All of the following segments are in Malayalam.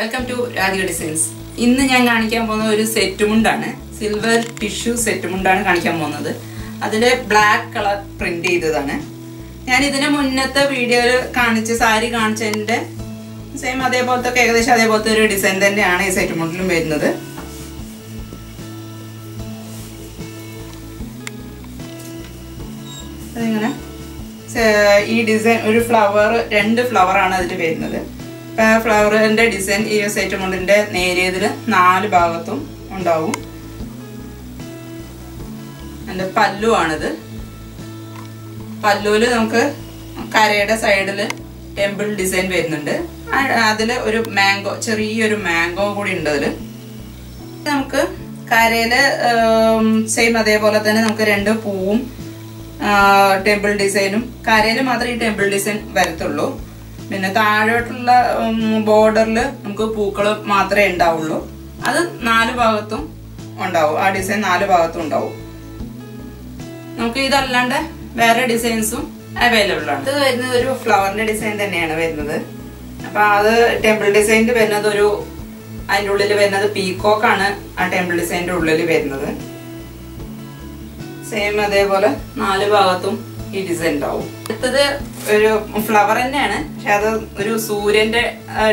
വെൽക്കം ടു രാധിക ഡിസൈൻസ് ഇന്ന് ഞാൻ കാണിക്കാൻ പോകുന്ന ഒരു സെറ്റ് മുണ്ടാണ്. സിൽവർ ടിഷ്യൂ സെറ്റ് മുണ്ടാണ് കാണിക്കാൻ പോകുന്നത്. അതിൽ ബ്ലാക്ക് കളർ പ്രിന്റ് ചെയ്തതാണ്. ഞാൻ ഇതിന് മുന്നത്തെ വീഡിയോയിൽ കാണിച്ച സാരി കാണിച്ചതിന്റെ സെയിം അതേപോലത്തെ ഏകദേശം അതേപോലത്തെ ഒരു ഡിസൈൻ തന്നെയാണ് ഈ സെറ്റ് മുണ്ടിലും വരുന്നത്. അതിങ്ങനെ ഈ ഡിസൈൻ ഒരു ഫ്ലവർ രണ്ട് ഫ്ലവർ ആണ് അതിൽ വരുന്നത്. ഫ്ലവറിന്റെ ഡിസൈൻ ഈ സെറ്റ് മുണ്ടിന്റെ നേരിയതിൽ നാല് ഭാഗത്തും ഉണ്ടാവും. എന്റെ പല്ലു ആണിത് പല്ലുവിൽ നമുക്ക് കരയുടെ സൈഡിൽ ടെമ്പിൾ ഡിസൈൻ വരുന്നുണ്ട്. അതിൽ ഒരു മാംഗോ ചെറിയൊരു മാംഗോ കൂടി ഉണ്ട് അതിൽ നമുക്ക് കരയിൽ സെയിം അതേപോലെ തന്നെ നമുക്ക് രണ്ട് പൂവും ടെമ്പിൾ ഡിസൈനും കരയിൽ മാത്രമേ ഈ ടെമ്പിൾ ഡിസൈൻ വരത്തുള്ളൂ. പിന്നെ താഴോട്ടുള്ള ബോർഡറിൽ നമുക്ക് പൂക്കൾ മാത്രമേ ഉണ്ടാവുള്ളൂ. അത് നാല് ഭാഗത്തും ഉണ്ടാവും. ആ ഡിസൈൻ നാല് ഭാഗത്തും ഉണ്ടാവും. നമുക്ക് ഇതല്ലാണ്ട് വേറെ ഡിസൈൻസും അവൈലബിൾ ആണ്. ഇത് വരുന്നത് ഒരു ഫ്ലവറിന്റെ ഡിസൈൻ തന്നെയാണ് വരുന്നത്. അപ്പൊ അത് ടെമ്പിൾ ഡിസൈനിൽ വരുന്നത് ഒരു അതിന്റെ ഉള്ളിൽ വരുന്നത് പീകോക്ക് ആണ് ആ ടെമ്പിൾ ഡിസൈനിന്റെ ഉള്ളിൽ വരുന്നത്. സെയിം അതേപോലെ നാല് ഭാഗത്തും ഈ ഡിസൈൻ ഉണ്ടാവും. അടുത്തത് ഒരു ഫ്ലവർ തന്നെയാണ്. പക്ഷെ അത് ഒരു സൂര്യന്റെ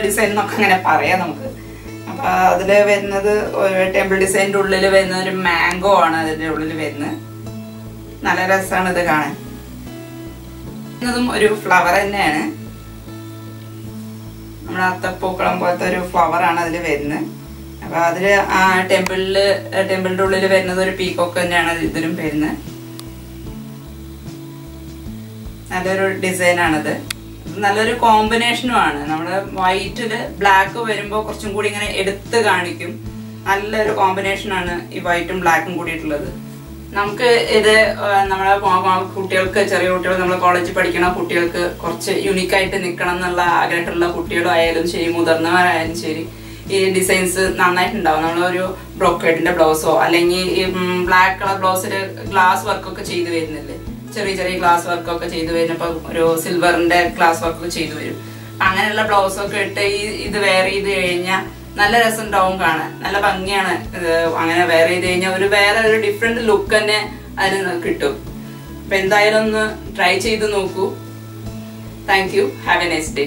ഡിസൈൻ എന്നൊക്കെ അങ്ങനെ പറയാം നമുക്ക്. അപ്പൊ അതിൽ വരുന്നത് ടെമ്പിൾ ഡിസൈനിന്റെ ഉള്ളിൽ വരുന്ന ഒരു മാംഗോ ആണ് അതിന്റെ ഉള്ളിൽ വരുന്നത്. നല്ല രസമാണ് ഇത് കാണാൻ. ഇതും ഒരു ഫ്ലവർ തന്നെയാണ്. നമ്മുടെ അത്തപ്പൂക്കളം പോലത്തെ ഒരു ഫ്ലവർ ആണ് അതിൽ വരുന്നത്. അപ്പൊ അതിൽ ആ ടെമ്പിളിൽ ടെമ്പിളിന്റെ ഉള്ളിൽ വരുന്നത് ഒരു പീക്കോക്ക് തന്നെയാണ് ഇതിലും വരുന്നത്. നല്ലൊരു ഡിസൈൻ ആണിത് നല്ലൊരു കോമ്പിനേഷനുമാണ്. നമ്മുടെ വൈറ്റിൽ ബ്ലാക്ക് വരുമ്പോ കുറച്ചും കൂടി ഇങ്ങനെ എടുത്ത് കാണിക്കും. നല്ലൊരു കോമ്പിനേഷൻ ആണ് ഈ വൈറ്റും ബ്ലാക്കും കൂടിയിട്ടുള്ളത്. നമുക്ക് ഇത് നമ്മളെ കുട്ടികൾക്ക് ചെറിയ കുട്ടികൾ നമ്മൾ കോളേജിൽ പഠിക്കണ കുട്ടികൾക്ക് കുറച്ച് യുണീക്കായിട്ട് നിൽക്കണം എന്നുള്ള ആഗ്രഹമുള്ള കുട്ടികളായാലും ശരി മുതിർന്നവരായാലും ശരി ഈ ഡിസൈൻസ് നന്നായിട്ടുണ്ടാവും. നമ്മളൊരു ബ്രോക്കേഡിന്റെ ബ്ലൗസോ അല്ലെങ്കിൽ ഈ ബ്ലാക്ക് കളർ ബ്ലൗസിൽ ഗ്ലാസ് വർക്കൊക്കെ ചെയ്തു വരുന്നില്ലേ? ചെറിയ ചെറിയ ഗ്ലാസ് വർക്കൊക്കെ ചെയ്തു വരുന്നപ്പോൾ ഒരു സിൽവറിന്റെ ഗ്ലാസ് വർക്കൊക്കെ ചെയ്തു വരും. അങ്ങനെയുള്ള ബ്ലൗസ് ഒക്കെ ഇട്ട് ഈ ഇത് വെയർ ചെയ്ത് കഴിഞ്ഞാൽ നല്ല രസം ഉണ്ടാവും കാണാൻ. നല്ല ഭംഗിയാണ് അങ്ങനെ വെയർ ചെയ്ത് കഴിഞ്ഞാൽ ഒരു വേറെ ഒരു ഡിഫറെന്റ് ലുക്ക് തന്നെ അതിന് കിട്ടും. അപ്പൊ എന്തായാലും ഒന്ന് ട്രൈ ചെയ്ത് നോക്കൂ. Thank you have a nice day